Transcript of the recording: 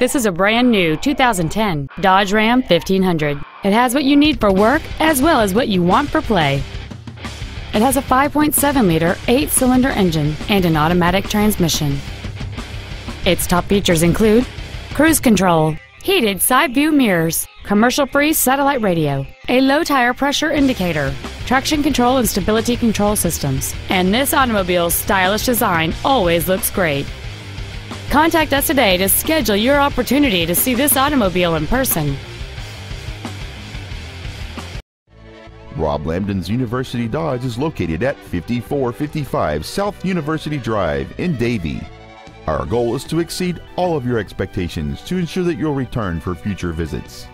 This is a brand new 2010 Dodge Ram 1500. It has what you need for work as well as what you want for play. It has a 5.7 liter, 8 cylinder engine and an automatic transmission. Its top features include cruise control, heated side view mirrors, commercial free satellite radio, a low tire pressure indicator, traction control and stability control systems, and this automobile's stylish design always looks great. Contact us today to schedule your opportunity to see this automobile in person. Rob Lambdin's University Dodge is located at 5455 South University Drive in Davie. Our goal is to exceed all of your expectations to ensure that you'll return for future visits.